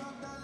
Bagdad